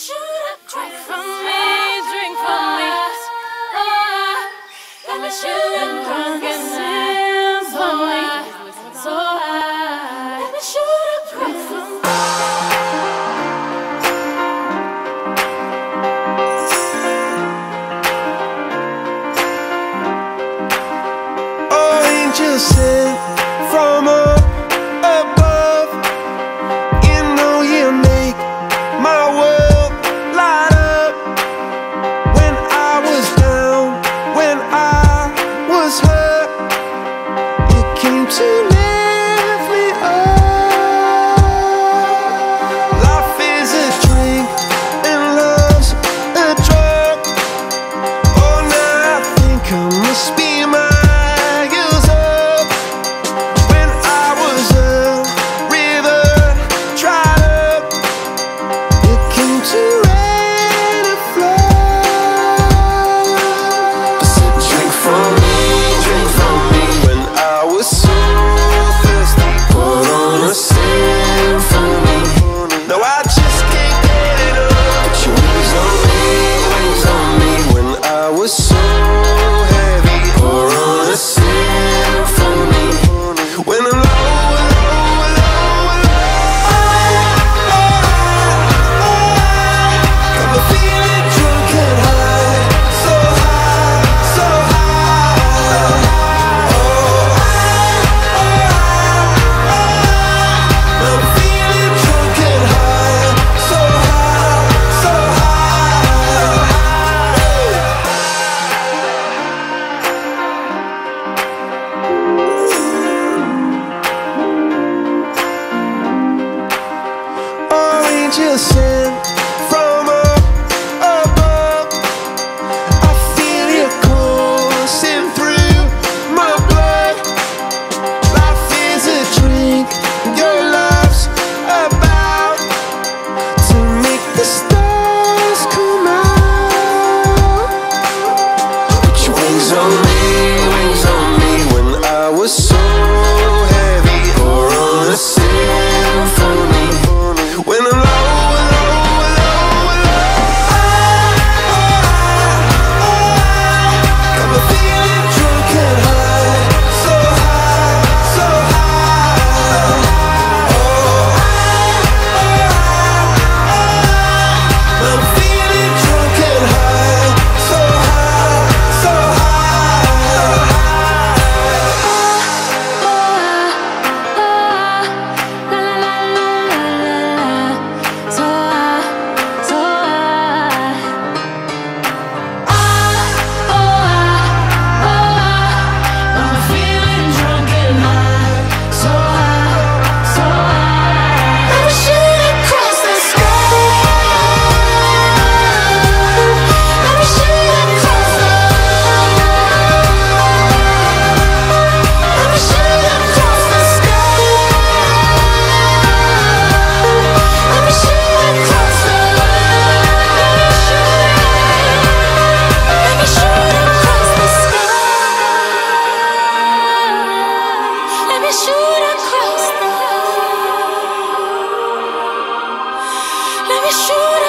Drink from drink from me. Got me shooting drunk and. So. Got me shooting drink from me. Oh, angel angels sent from above. I feel you coursing through my blood. Life is a your love's about to make the stars come out. Put your wings on. wish you